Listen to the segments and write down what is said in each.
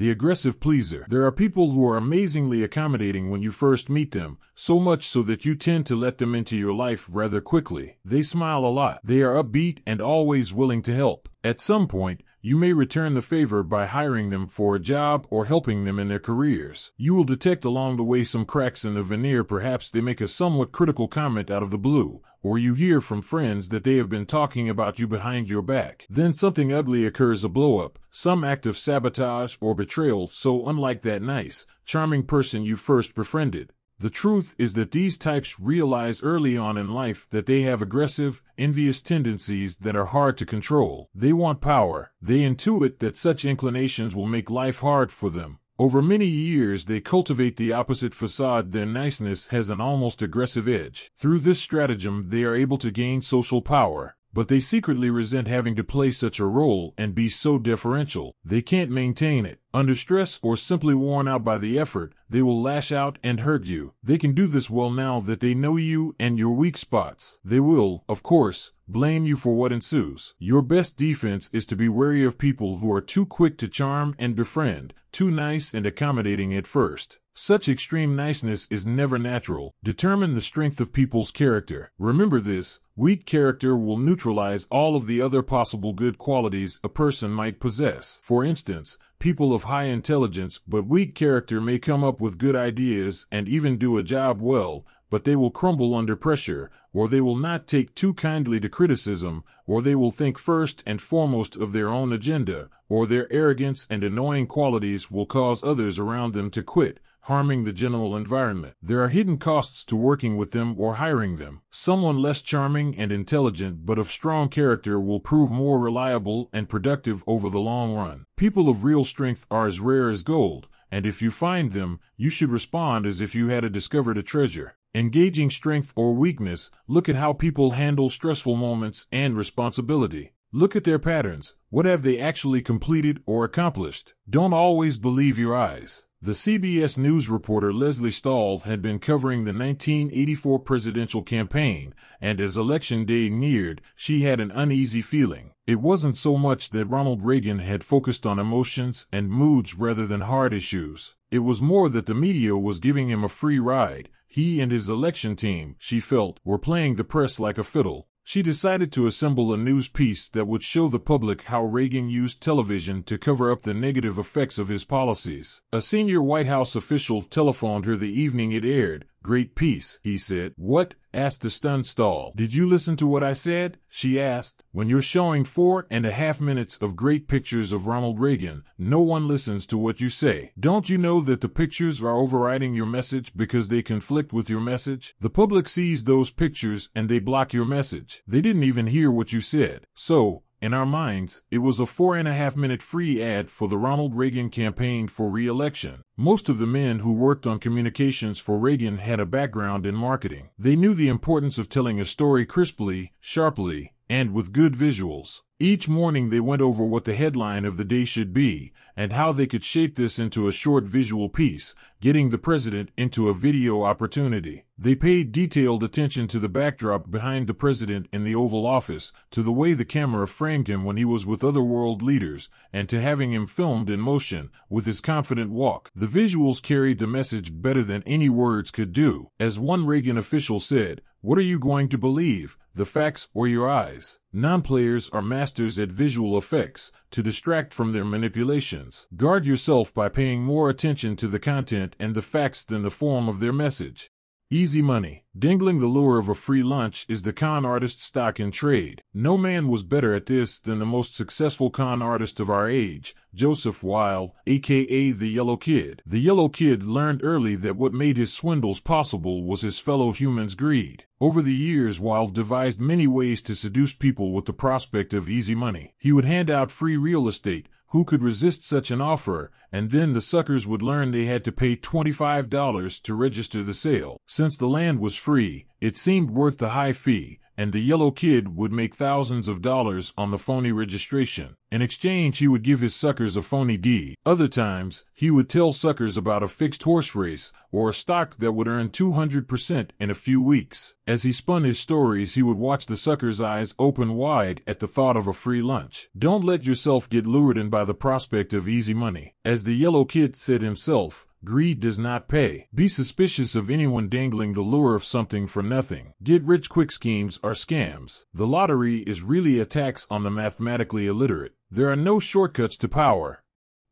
The aggressive pleaser. There are people who are amazingly accommodating when you first meet them, so much so that you tend to let them into your life rather quickly. They smile a lot. They are upbeat and always willing to help. At some point, you may return the favor by hiring them for a job or helping them in their careers. You will detect along the way some cracks in the veneer. Perhaps they make a somewhat critical comment out of the blue, or you hear from friends that they have been talking about you behind your back. Then something ugly occurs a blowup, some act of sabotage or betrayal so unlike that nice, charming person you first befriended. The truth is that these types realize early on in life that they have aggressive, envious tendencies that are hard to control. They want power. They intuit that such inclinations will make life hard for them. Over many years, they cultivate the opposite facade. Their niceness has an almost aggressive edge. Through this stratagem, they are able to gain social power. But they secretly resent having to play such a role and be so deferential. They can't maintain it. Under stress or simply worn out by the effort, they will lash out and hurt you. They can do this well now that they know you and your weak spots. They will, of course, blame you for what ensues. Your best defense is to be wary of people who are too quick to charm and befriend, too nice and accommodating at first. Such extreme niceness is never natural. Determine the strength of people's character. Remember this, weak character will neutralize all of the other possible good qualities a person might possess. For instance, people of high intelligence but weak character may come up with good ideas and even do a job well, but they will crumble under pressure, or they will not take too kindly to criticism, or they will think first and foremost of their own agenda, or their arrogance and annoying qualities will cause others around them to quit, harming the general environment. There are hidden costs to working with them or hiring them. Someone less charming and intelligent but of strong character will prove more reliable and productive over the long run. People of real strength are as rare as gold, and if you find them, you should respond as if you had discovered a treasure. Engaging strength or weakness, look at how people handle stressful moments and responsibility. Look at their patterns. What have they actually completed or accomplished? Don't always believe your eyes. The CBS News reporter Lesley Stahl had been covering the 1984 presidential campaign, and as election day neared, she had an uneasy feeling. It wasn't so much that Ronald Reagan had focused on emotions and moods rather than hard issues. It was more that the media was giving him a free ride. He and his election team, she felt, were playing the press like a fiddle. She decided to assemble a news piece that would show the public how Reagan used television to cover up the negative effects of his policies. A senior White House official telephoned her the evening it aired, Great piece, he said. What? Asked the stunned Stahl. Did you listen to what I said? She asked. When you're showing four and a half minutes of great pictures of Ronald Reagan, no one listens to what you say. Don't you know that the pictures are overriding your message because they conflict with your message? The public sees those pictures and they block your message. They didn't even hear what you said. So, in our minds, it was a four and a half minute free ad for the Ronald Reagan campaign for re-election. Most of the men who worked on communications for Reagan had a background in marketing. They knew the importance of telling a story crisply, sharply, and with good visuals. Each morning they went over what the headline of the day should be and how they could shape this into a short visual piece, getting the president into a video opportunity. They paid detailed attention to the backdrop behind the president in the Oval Office, to the way the camera framed him when he was with other world leaders, and to having him filmed in motion with his confident walk. The visuals carried the message better than any words could do. As one Reagan official said, what are you going to believe, the facts or your eyes? Non-players are masters at visual effects to distract from their manipulations. Guard yourself by paying more attention to the content and the facts than the form of their message. Easy money. Dangling the lure of a free lunch is the con artist's stock in trade. No man was better at this than the most successful con artist of our age, Joseph Weil, aka the Yellow Kid. The Yellow Kid learned early that what made his swindles possible was his fellow humans' greed. Over the years, Weil devised many ways to seduce people with the prospect of easy money. He would hand out free real estate, who could resist such an offer? And then the suckers would learn they had to pay $25 to register the sale. Since the land was free, it seemed worth the high fee, and the yellow kid would make thousands of dollars on the phony registration. In exchange, he would give his suckers a phony deed. Other times, he would tell suckers about a fixed horse race or a stock that would earn 200% in a few weeks. As he spun his stories, he would watch the sucker's eyes open wide at the thought of a free lunch. Don't let yourself get lured in by the prospect of easy money. As the yellow kid said himself, Greed does not pay. Be suspicious of anyone dangling the lure of something for nothing. Get rich quick schemes are scams. The lottery is really a tax on the mathematically illiterate. There are no shortcuts to power.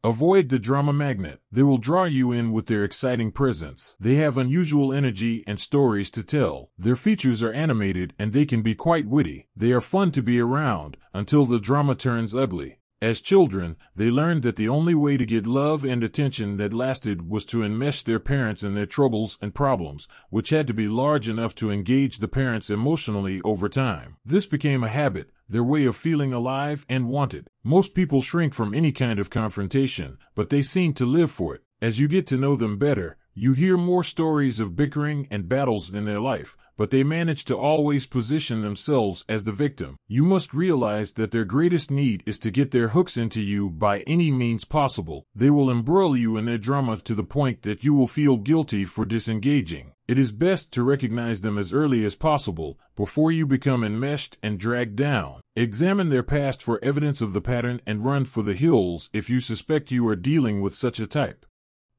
Avoid the drama magnet. They will draw you in with their exciting presence. They have unusual energy and stories to tell. Their features are animated and they can be quite witty. They are fun to be around until the drama turns ugly. As children, they learned that the only way to get love and attention that lasted was to enmesh their parents in their troubles and problems, which had to be large enough to engage the parents emotionally over time. This became a habit, their way of feeling alive and wanted. Most people shrink from any kind of confrontation, but they seem to live for it. As you get to know them better, you hear more stories of bickering and battles in their life, but they manage to always position themselves as the victim. You must realize that their greatest need is to get their hooks into you by any means possible. They will embroil you in their drama to the point that you will feel guilty for disengaging. It is best to recognize them as early as possible before you become enmeshed and dragged down. Examine their past for evidence of the pattern and run for the hills if you suspect you are dealing with such a type.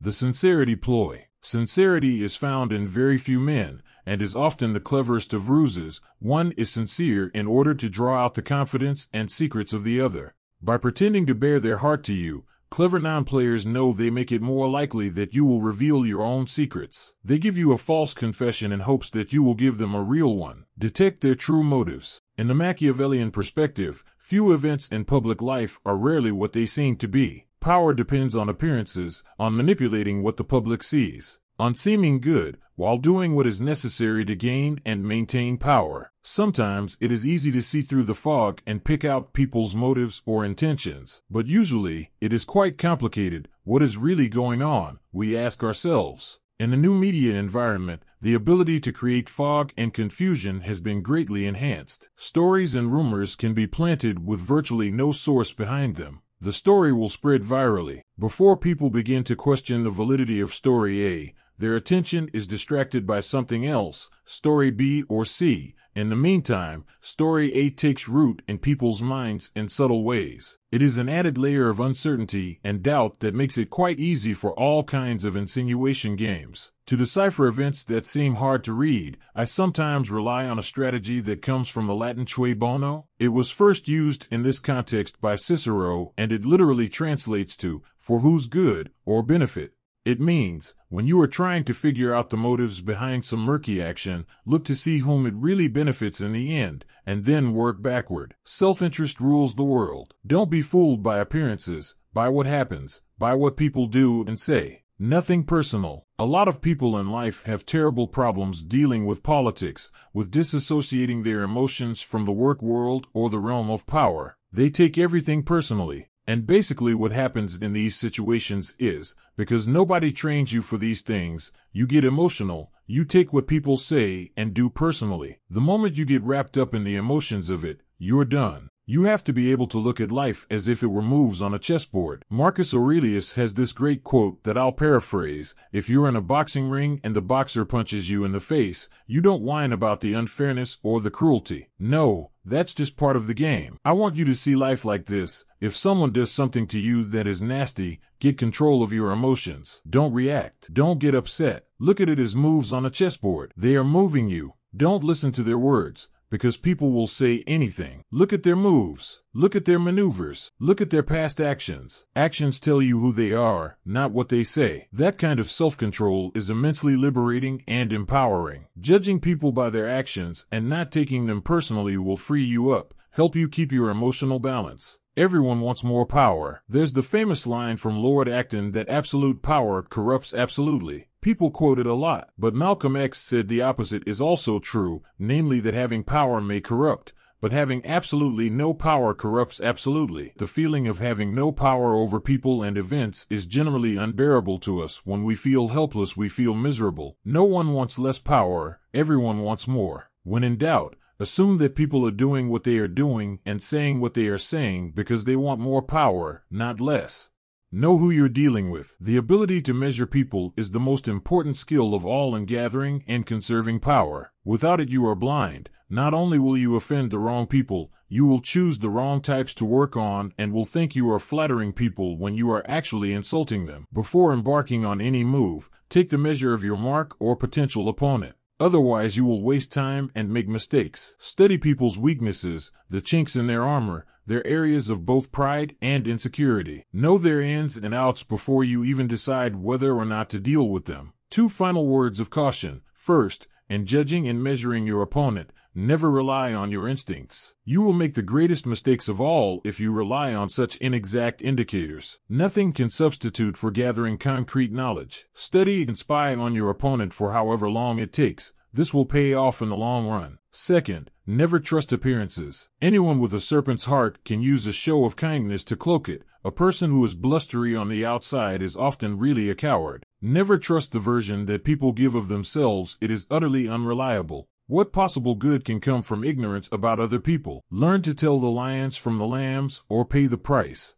The sincerity ploy. Sincerity is found in very few men, and is often the cleverest of ruses, one is sincere in order to draw out the confidence and secrets of the other. By pretending to bare their heart to you, clever non-players know they make it more likely that you will reveal your own secrets. They give you a false confession in hopes that you will give them a real one. Detect their true motives. In the Machiavellian perspective, few events in public life are rarely what they seem to be. Power depends on appearances, on manipulating what the public sees on seeming good while doing what is necessary to gain and maintain power. Sometimes it is easy to see through the fog and pick out people's motives or intentions, but usually it is quite complicated. What is really going on? We ask ourselves. In the new media environment, the ability to create fog and confusion has been greatly enhanced. Stories and rumors can be planted with virtually no source behind them. The story will spread virally. Before people begin to question the validity of story A, their attention is distracted by something else, story B or C. In the meantime, story A takes root in people's minds in subtle ways. It is an added layer of uncertainty and doubt that makes it quite easy for all kinds of insinuation games. To decipher events that seem hard to read, I sometimes rely on a strategy that comes from the Latin cui bono. It was first used in this context by Cicero, and it literally translates to, for whose good, or benefit. It means, when you are trying to figure out the motives behind some murky action, look to see whom it really benefits in the end, and then work backward. Self-interest rules the world. Don't be fooled by appearances, by what happens, by what people do and say. Nothing personal. A lot of people in life have terrible problems dealing with politics, with disassociating their emotions from the work world or the realm of power. They take everything personally. And basically what happens in these situations is, because nobody trains you for these things, you get emotional, you take what people say and do personally. The moment you get wrapped up in the emotions of it, you're done. You have to be able to look at life as if it were moves on a chessboard. Marcus Aurelius has this great quote that I'll paraphrase. If you're in a boxing ring and the boxer punches you in the face, you don't whine about the unfairness or the cruelty. No, that's just part of the game. I want you to see life like this. If someone does something to you that is nasty, get control of your emotions. Don't react. Don't get upset. Look at it as moves on a chessboard. They are moving you. Don't listen to their words because people will say anything. Look at their moves. Look at their maneuvers. Look at their past actions. Actions tell you who they are, not what they say. That kind of self-control is immensely liberating and empowering. Judging people by their actions and not taking them personally will free you up, help you keep your emotional balance. Everyone wants more power. There's the famous line from Lord Acton that absolute power corrupts absolutely. People quote it a lot, but Malcolm X said the opposite is also true, namely that having power may corrupt, but having absolutely no power corrupts absolutely. The feeling of having no power over people and events is generally unbearable to us. When we feel helpless, we feel miserable. No one wants less power, everyone wants more. When in doubt, Assume that people are doing what they are doing and saying what they are saying because they want more power, not less. Know who you're dealing with. The ability to measure people is the most important skill of all in gathering and conserving power. Without it, you are blind. Not only will you offend the wrong people, you will choose the wrong types to work on and will think you are flattering people when you are actually insulting them. Before embarking on any move, take the measure of your mark or potential opponent. Otherwise, you will waste time and make mistakes. Study people's weaknesses, the chinks in their armor, their areas of both pride and insecurity. Know their ins and outs before you even decide whether or not to deal with them. Two final words of caution. First, in judging and measuring your opponent, never rely on your instincts. You will make the greatest mistakes of all if you rely on such inexact indicators. Nothing can substitute for gathering concrete knowledge. Study and spy on your opponent for however long it takes. This will pay off in the long run. Second, never trust appearances. Anyone with a serpent's heart can use a show of kindness to cloak it. A person who is blustery on the outside is often really a coward. Never trust the version that people give of themselves, it is utterly unreliable. What possible good can come from ignorance about other people? Learn to tell the lions from the lambs or pay the price.